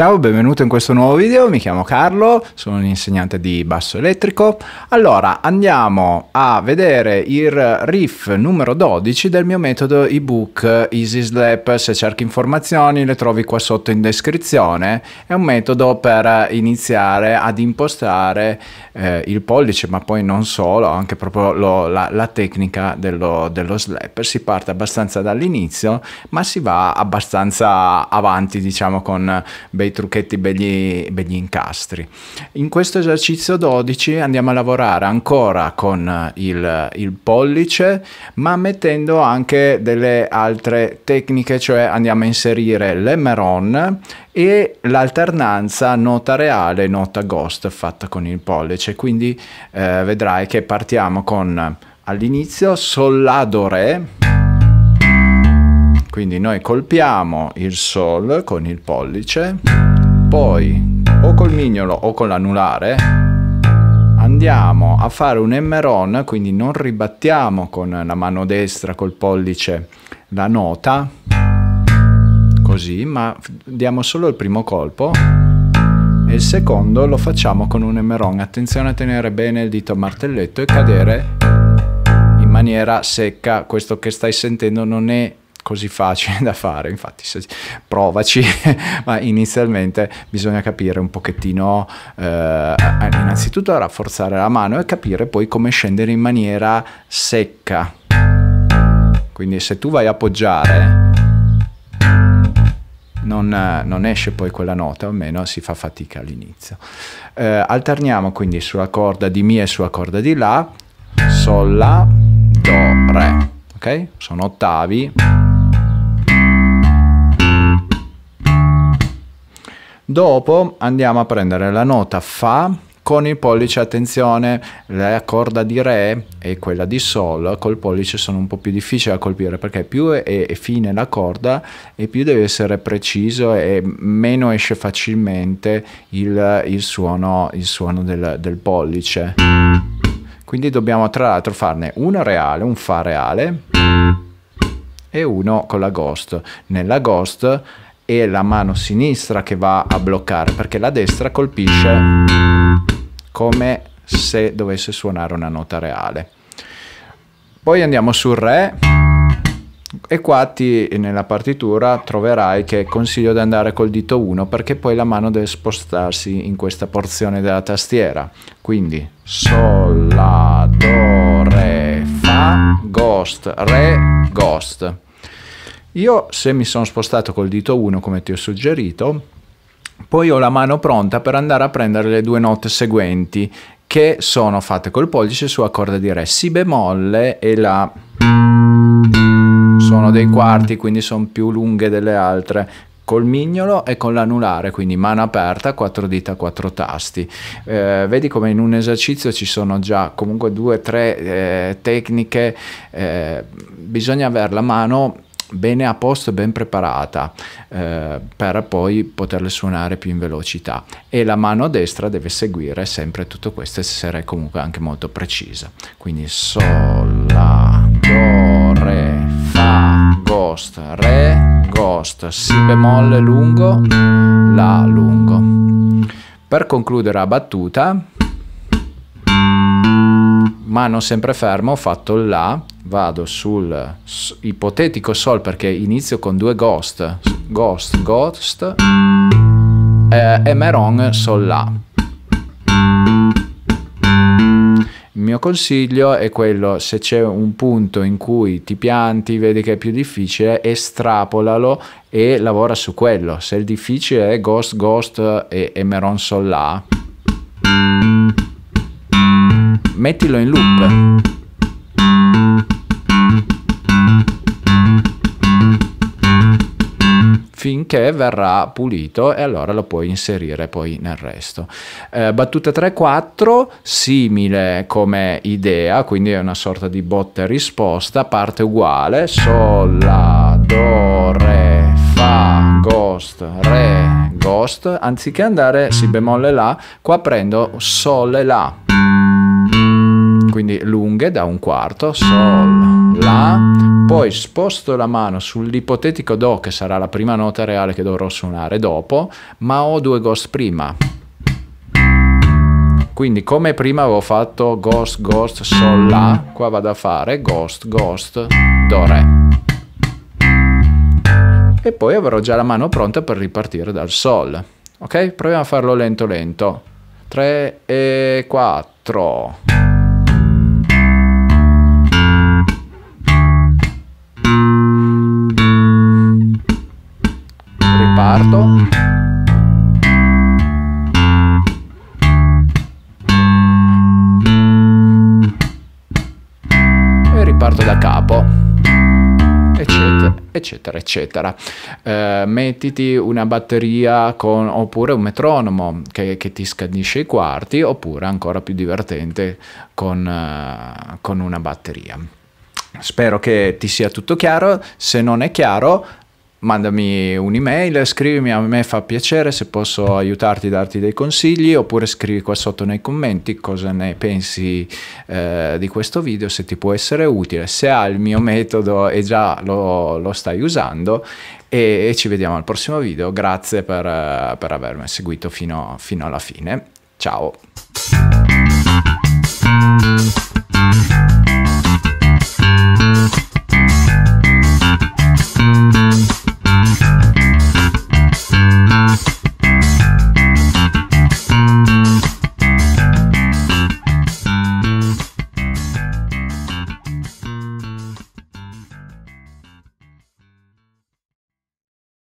Ciao, benvenuto in questo nuovo video, mi chiamo Carlo, sono un insegnante di basso elettrico. Allora, andiamo a vedere il riff numero 12 del mio metodo ebook Easy Slap. Se cerchi informazioni le trovi qua sotto in descrizione. È un metodo per iniziare ad impostare eh, il pollice, ma poi non solo, anche proprio lo, la, la, tecnica dello, dello slap. Si parte abbastanza dall'inizio, ma si va abbastanza avanti, diciamo, con bei dei trucchetti begli, begli incastri. In questo esercizio 12 andiamo a lavorare ancora con il, il pollice, ma mettendo anche delle altre tecniche, cioè andiamo a inserire l'emeron e l'alternanza nota reale nota ghost fatta con il pollice quindi eh, vedrai che partiamo con all'inizio sol la do re quindi noi colpiamo il sol con il pollice poi o col mignolo o con l'anulare andiamo a fare un emmeron, quindi non ribattiamo con la mano destra col pollice la nota, così, ma diamo solo il primo colpo e il secondo lo facciamo con un emmeron. Attenzione a tenere bene il dito a martelletto e cadere in maniera secca. Questo che stai sentendo non è così facile da fare, infatti se, provaci, ma inizialmente bisogna capire un pochettino, eh, innanzitutto a rafforzare la mano e capire poi come scendere in maniera secca. Quindi se tu vai a appoggiare non, non, esce poi quella nota, o almeno si fa fatica all'inizio. Eh, alterniamo quindi sulla corda di Mi e sulla corda di La, Sol, La, Do, Re. Ok? Sono ottavi Dopo andiamo a prendere la nota Fa con il pollice, attenzione, la corda di Re e quella di Sol col pollice sono un po' più difficili da colpire perché più è, fine la corda e più deve essere preciso e meno esce facilmente il, il suono, il suono del, del pollice. Quindi dobbiamo tra l'altro farne uno reale, un Fa reale e uno con la Ghost. Nella Ghost è la mano sinistra che va a bloccare perché la destra colpisce come se dovesse suonare una nota reale. Poi andiamo sul Re e qua ti, nella partitura troverai che consiglio di andare col dito 1 perché poi la mano deve spostarsi in questa porzione della tastiera. Quindi Sol, La, Do, Re, Fa, Ghost, Re, Ghost. Io se mi sono spostato col dito 1 come ti ho suggerito, poi ho la mano pronta per andare a prendere le due note seguenti che sono fatte col pollice su accordo di Re, Si bemolle e La. Sono dei quarti, quindi sono più lunghe delle altre col mignolo e con l'anulare, quindi mano aperta, quattro dita, quattro tasti. Eh, vedi come in un esercizio ci sono già comunque due o tre eh, tecniche, eh, bisogna avere la mano bene a posto e ben preparata eh, per poi poterle suonare più in velocità. E la mano destra deve seguire sempre tutto questo e essere comunque anche molto precisa. Quindi sol la do re fa ghost re ghost si bemolle lungo la lungo. Per concludere la battuta mano sempre ferma ho fatto La vado sul ipotetico Sol perché inizio con due Ghost, Ghost, Ghost, eh, e Meron Sol La. Il mio consiglio è quello, se c'è un punto in cui ti pianti, vedi che è più difficile, estrapolalo e lavora su quello. Se il difficile è Ghost, Ghost e, e Meron Sol La, mettilo in loop. Finché verrà pulito e allora lo puoi inserire poi nel resto. Eh, battuta 3-4, simile come idea, quindi è una sorta di botta e risposta, parte uguale, sol, la, do, re, fa, ghost, re, ghost, anziché andare si bemolle la, qua prendo sol e la, quindi lunghe da un quarto, sol, la, poi sposto la mano sull'ipotetico Do che sarà la prima nota reale che dovrò suonare dopo, ma ho due ghost prima. Quindi come prima avevo fatto Ghost, Ghost, Sol, La, qua vado a fare Ghost, Ghost, Do, Re. E poi avrò già la mano pronta per ripartire dal Sol. Ok? Proviamo a farlo lento lento. 3 e 4. Riparto e riparto da capo. Eccetera eccetera eccetera. Eh, mettiti una batteria con, oppure un metronomo che, che, ti scandisce i quarti oppure ancora più divertente con, uh, con una batteria. Spero che ti sia tutto chiaro. Se non è chiaro mandami un'email, scrivimi, a me fa piacere se posso aiutarti, darti dei consigli, oppure scrivi qua sotto nei commenti cosa ne pensi eh, di questo video, se ti può essere utile, se hai il mio metodo e già lo, lo stai usando e, e, ci vediamo al prossimo video, grazie per, per avermi seguito fino, fino alla fine, ciao!